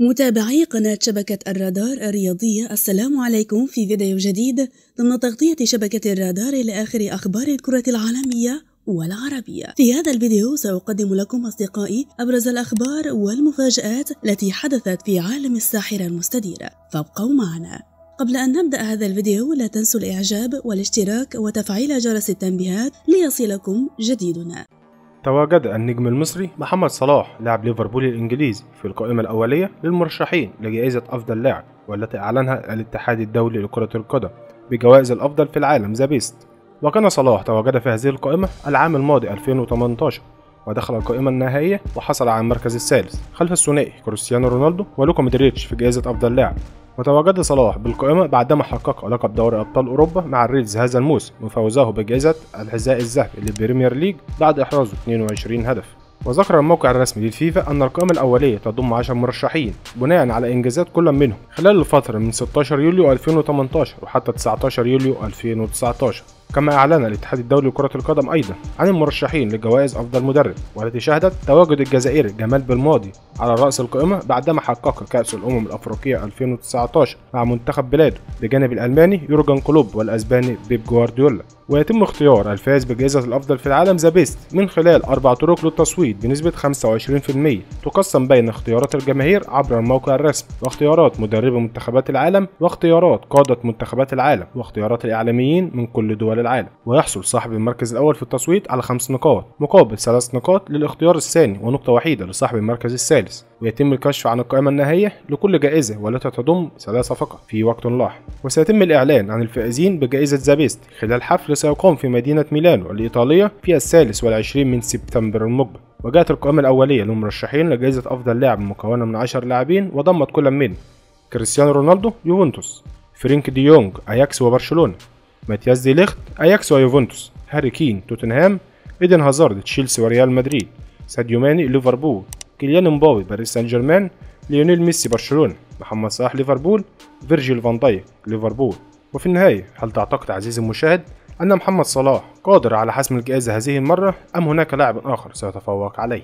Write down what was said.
متابعي قناة شبكة الرادار الرياضية السلام عليكم في فيديو جديد ضمن تغطية شبكة الرادار لآخر أخبار الكرة العالمية والعربية. في هذا الفيديو سأقدم لكم أصدقائي أبرز الأخبار والمفاجآت التي حدثت في عالم الساحرة المستديرة. فابقوا معنا. قبل أن نبدأ هذا الفيديو لا تنسوا الإعجاب والاشتراك وتفعيل جرس التنبيهات ليصلكم جديدنا. تواجد النجم المصري محمد صلاح لاعب ليفربول الإنجليزي في القائمة الأولية للمرشحين لجائزة أفضل لاعب والتي أعلنها الاتحاد الدولي لكرة القدم بجوائز الأفضل في العالم The Best وكان صلاح تواجد في هذه القائمة العام الماضي 2018 ودخل القائمة النهائية وحصل على المركز الثالث خلف الثنائي كريستيانو رونالدو ولوكا مودريتش في جائزة أفضل لاعب. وتواجد صلاح بالقائمة بعدما حقق لقب دوري أبطال أوروبا مع ال Reds هذا الموسم وفوزه بجائزة الحذاء الذهبي للبريمير ليج بعد إحرازه 22 هدف. وذكر الموقع الرسمي للفيفا أن القائمة الأولية تضم 10 مرشحين بناء على إنجازات كل منهم. خلال الفترة من 16 يوليو 2018 وحتى 19 يوليو 2019 كما أعلن الاتحاد الدولي لكرة القدم أيضا عن المرشحين لجوائز أفضل مدرب والتي شهدت تواجد الجزائري جمال بالماضي على رأس القائمة بعدما حقق كأس الأمم الأفريقية 2019 مع منتخب بلاده بجانب الألماني يورجن كلوب والأسباني بيب جوارديولا. ويتم اختيار الفائز بجائزة الأفضل في العالم The Best من خلال أربع طرق للتصويت بنسبة 25% تقسم بين اختيارات الجماهير عبر الموقع الرسمي واختيارات مدربي منتخبات العالم واختيارات قادة منتخبات العالم واختيارات الإعلاميين من كل دول العالم ويحصل صاحب المركز الأول في التصويت على خمس نقاط مقابل ثلاث نقاط للاختيار الثاني ونقطة وحيدة لصاحب المركز الثالث. ويتم الكشف عن القائمة النهائية لكل جائزة والتي تضم ثلاثة فقط في وقت لاحق. وسيتم الإعلان عن الفائزين بجائزة The Best خلال حفل سيقام في مدينة ميلانو الإيطالية في الثالث والعشرين من سبتمبر المقبل. وجاءت القائمة الأولية للمرشحين لجائزة أفضل لاعب مكونة من 10 لاعبين وضمت كل من كريستيانو رونالدو يوفنتوس فرينك دي يونغ أياكس وبرشلونة. ماتياس دي ليخت أياكس ويوفنتوس هاري كين توتنهام إيدن هازارد تشيلسي وريال مدريد ساديو ماني ليفربول كيليان مبابي باريس سان جيرمان ليونيل ميسي برشلونة محمد صلاح ليفربول فيرجيل فان دايك ليفربول. وفي النهاية هل تعتقد عزيزي المشاهد أن محمد صلاح قادر على حسم الجائزة هذه المرة أم هناك لاعب آخر سيتفوق عليه؟